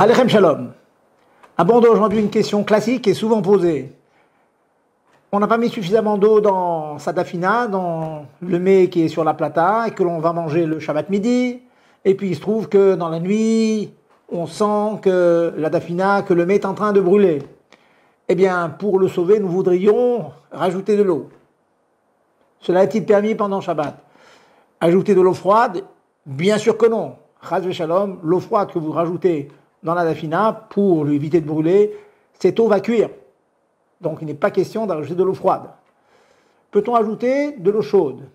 Alechem Shalom. Abordons aujourd'hui une question classique et souvent posée. On n'a pas mis suffisamment d'eau dans sa dafina, dans le mets qui est sur la plata, et que l'on va manger le Shabbat midi. Et puis il se trouve que dans la nuit, on sent que la dafina, que le mets est en train de brûler. Eh bien, pour le sauver, nous voudrions rajouter de l'eau. Cela est-il permis pendant Shabbat? Ajouter de l'eau froide? Bien sûr que non. Chaz Shalom, l'eau froide que vous rajoutez dans la dafina pour lui éviter de brûler, cette eau va cuire. Donc il n'est pas question d'ajouter de l'eau froide. Peut-on ajouter de l'eau chaude?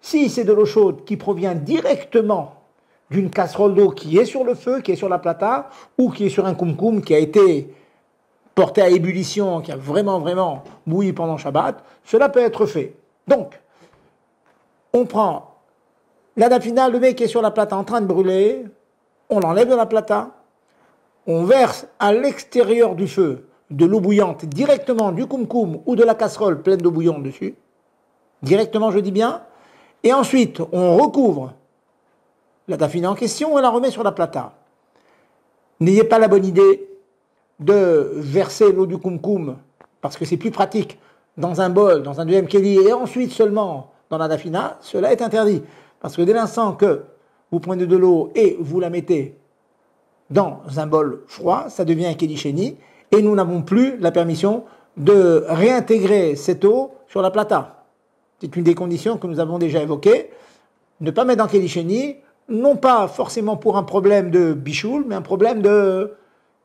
Si c'est de l'eau chaude qui provient directement d'une casserole d'eau qui est sur le feu, qui est sur la plata, ou qui est sur un kumkum qui a été porté à ébullition, qui a vraiment, vraiment bouilli pendant Shabbat, cela peut être fait. Donc, on prend la dafina, le mec qui est sur la plata en train de brûler, on l'enlève de la plata, on verse à l'extérieur du feu de l'eau bouillante directement du kumkum ou de la casserole pleine d'eau bouillante dessus, directement je dis bien, et ensuite on recouvre la dafina en question et la remet sur la plata. N'ayez pas la bonne idée de verser l'eau du kumkum, parce que c'est plus pratique, dans un bol, dans un deuxième kéli, et ensuite seulement dans la dafina, cela est interdit. Parce que dès l'instant que vous prenez de l'eau et vous la mettez dans un bol froid, ça devient un kélichéni, et nous n'avons plus la permission de réintégrer cette eau sur la plata. C'est une des conditions que nous avons déjà évoquées. Ne pas mettre dans kélichéni, non pas forcément pour un problème de bichoul, mais un problème de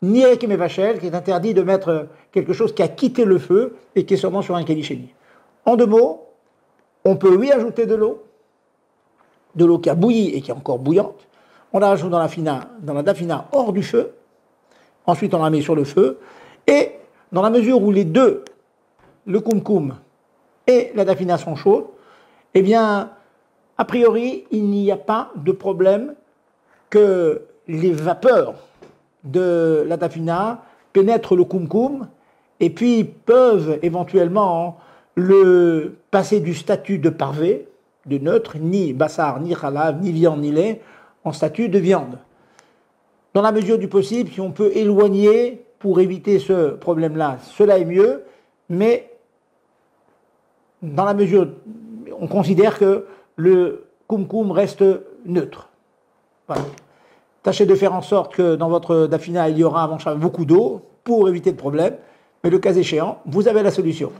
mevachel, qui est interdit de mettre quelque chose qui a quitté le feu et qui est seulement sur un kélichéni. En deux mots, on peut oui ajouter de l'eau, de l'eau qui a bouilli et qui est encore bouillante, on la rajoute dans la, fina, dafina hors du feu, ensuite on la met sur le feu, et dans la mesure où les deux, le kumkum et la dafina sont chaudes, eh bien, a priori, il n'y a pas de problème que les vapeurs de la dafina pénètrent le kumkum et puis peuvent éventuellement le passer du statut de parvé, de neutre, ni bassar, ni halav, ni viande, ni lait, statut de viande. Dans la mesure du possible, si on peut éloigner pour éviter ce problème-là, cela est mieux, mais dans la mesure, on considère que le kumkum reste neutre. Tâchez de faire en sorte que dans votre dafina, il y aura avant beaucoup d'eau pour éviter le problème, mais le cas échéant, vous avez la solution.